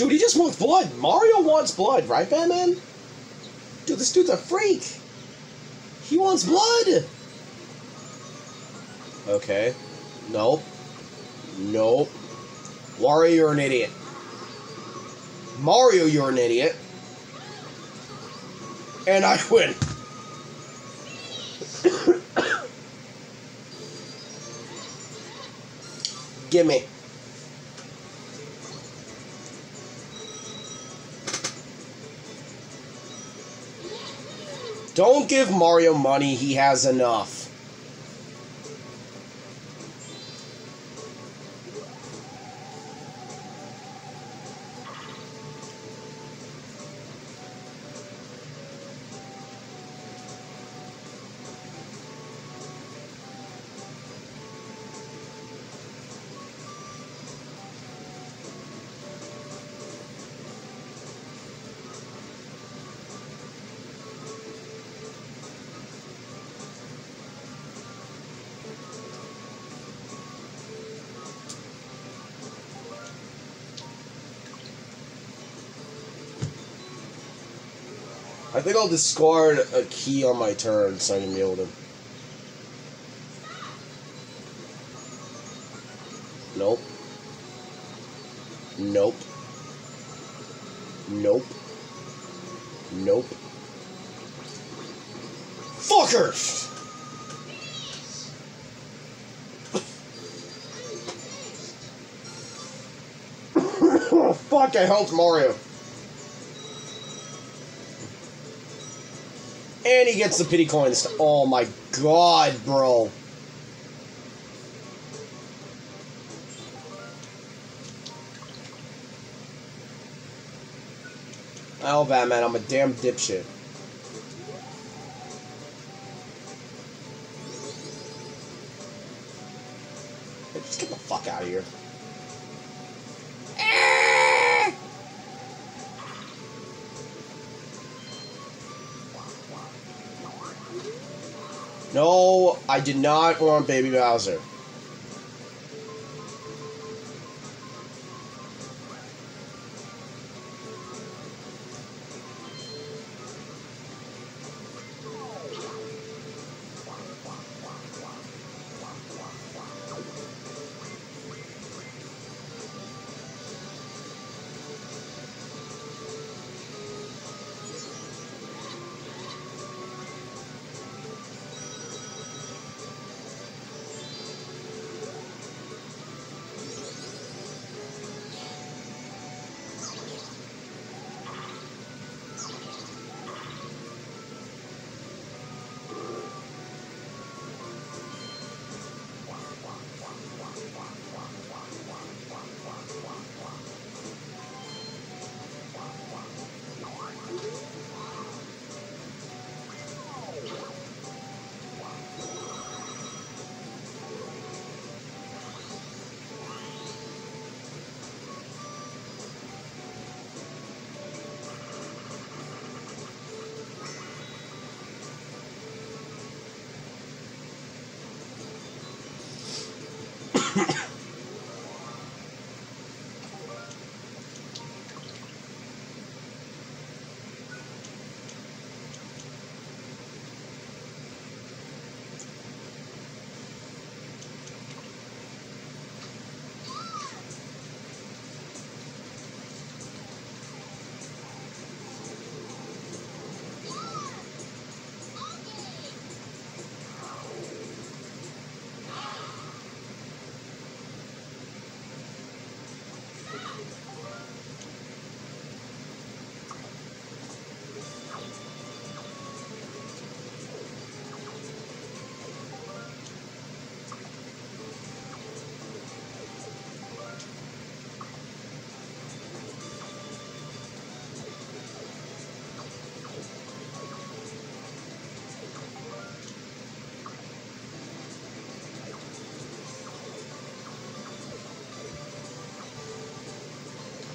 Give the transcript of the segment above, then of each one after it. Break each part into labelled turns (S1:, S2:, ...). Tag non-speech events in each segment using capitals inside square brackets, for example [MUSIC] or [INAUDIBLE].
S1: Dude, he just wants blood. Mario wants blood, right, Batman? Dude, this dude's a freak. He wants blood. Okay. Nope. Nope. Wario, you're an idiot. Mario, you're an idiot. And I win. [COUGHS] Gimme. Don't give Mario money, he has enough. I think I'll discard a key on my turn so I can be able to. Nope. Nope. Nope. Nope. Fucker! oh, [LAUGHS] fuck, I helped Mario. And he gets the pity coins. Oh my god, bro. Oh, Batman, I'm a damn dipshit. Just get the fuck out of here. No, I did not want Baby Bowser.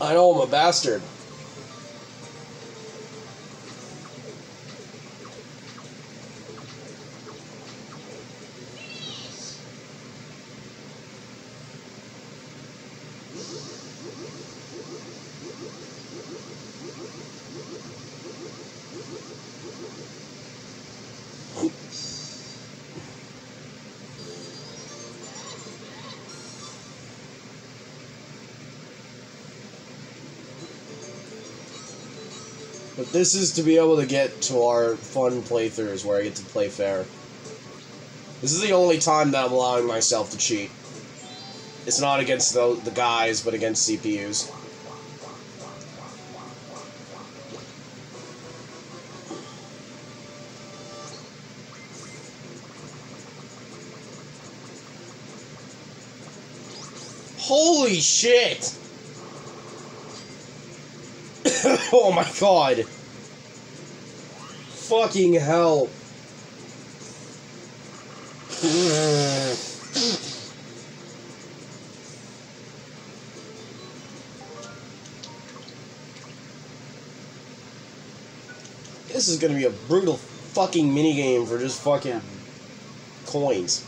S1: I know I'm a bastard. But this is to be able to get to our fun playthroughs where I get to play fair. This is the only time that I'm allowing myself to cheat. It's not against the, the guys, but against CPUs. Holy shit! [LAUGHS] oh my god. Fucking hell. This is gonna be a brutal fucking minigame for just fucking coins.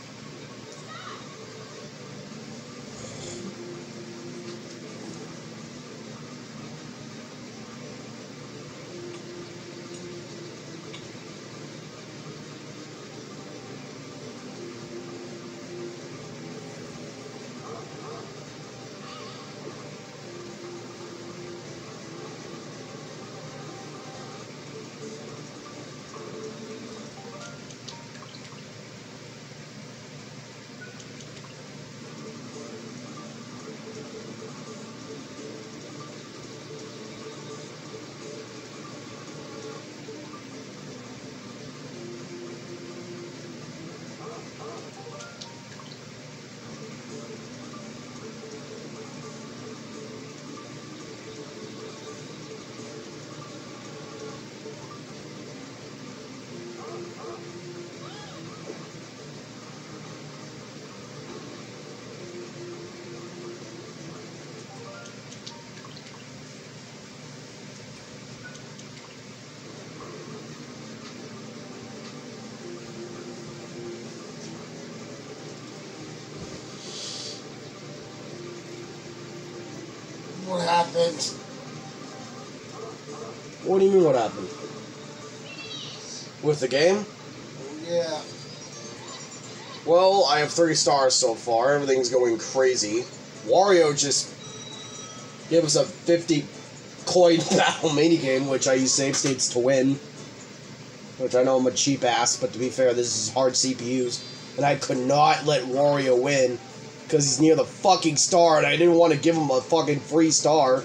S2: Happened?
S1: What do you mean what happened? With the game?
S2: Yeah.
S1: Well, I have three stars so far. Everything's going crazy. Wario just gave us a 50 coin [LAUGHS] battle minigame, which I use save states to win. Which I know I'm a cheap ass, but to be fair, this is hard CPUs. And I could not let Wario win because he's near the fucking star, and I didn't want to give him a fucking free star.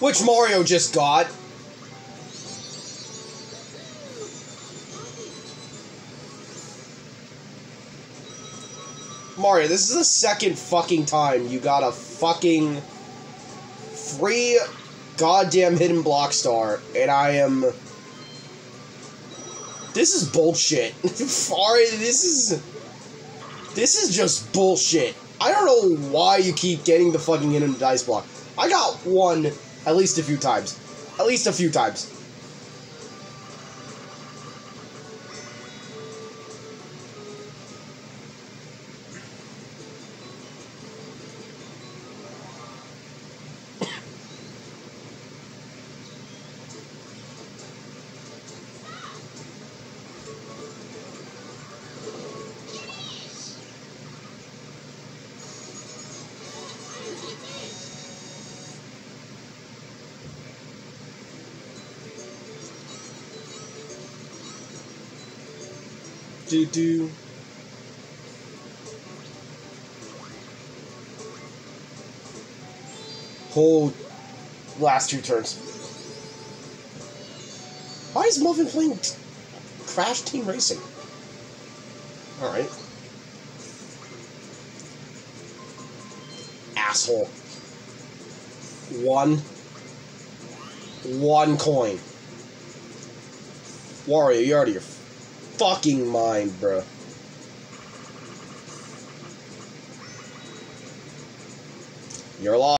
S1: Which Mario just got. Mario, this is the second fucking time you got a fucking free goddamn hidden block star, and I am. This is bullshit. [LAUGHS] Sorry, this is. This is just bullshit. I don't know why you keep getting the fucking hidden dice block. I got one at least a few times. At least a few times. Do do. Whole last two turns. Why is Muffin playing Crash Team Racing? Alright. Asshole. One. One coin. Wario, you're out of your fucking mind, bruh. You're lost.